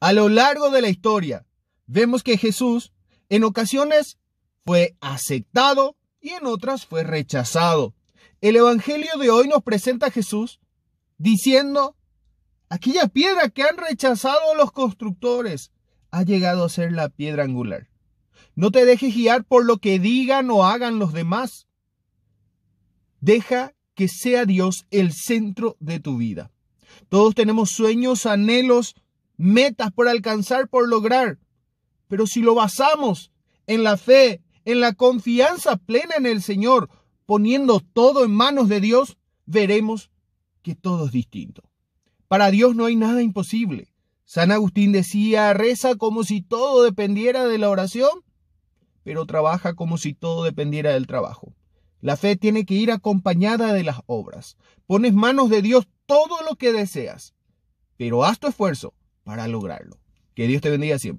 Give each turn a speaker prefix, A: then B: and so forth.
A: A lo largo de la historia, vemos que Jesús en ocasiones fue aceptado y en otras fue rechazado. El Evangelio de hoy nos presenta a Jesús diciendo, aquella piedra que han rechazado los constructores ha llegado a ser la piedra angular. No te dejes guiar por lo que digan o hagan los demás. Deja que sea Dios el centro de tu vida. Todos tenemos sueños, anhelos, metas por alcanzar, por lograr. Pero si lo basamos en la fe, en la confianza plena en el Señor, poniendo todo en manos de Dios, veremos que todo es distinto. Para Dios no hay nada imposible. San Agustín decía, reza como si todo dependiera de la oración, pero trabaja como si todo dependiera del trabajo. La fe tiene que ir acompañada de las obras. Pones manos de Dios todo lo que deseas, pero haz tu esfuerzo para lograrlo. Que Dios te bendiga siempre.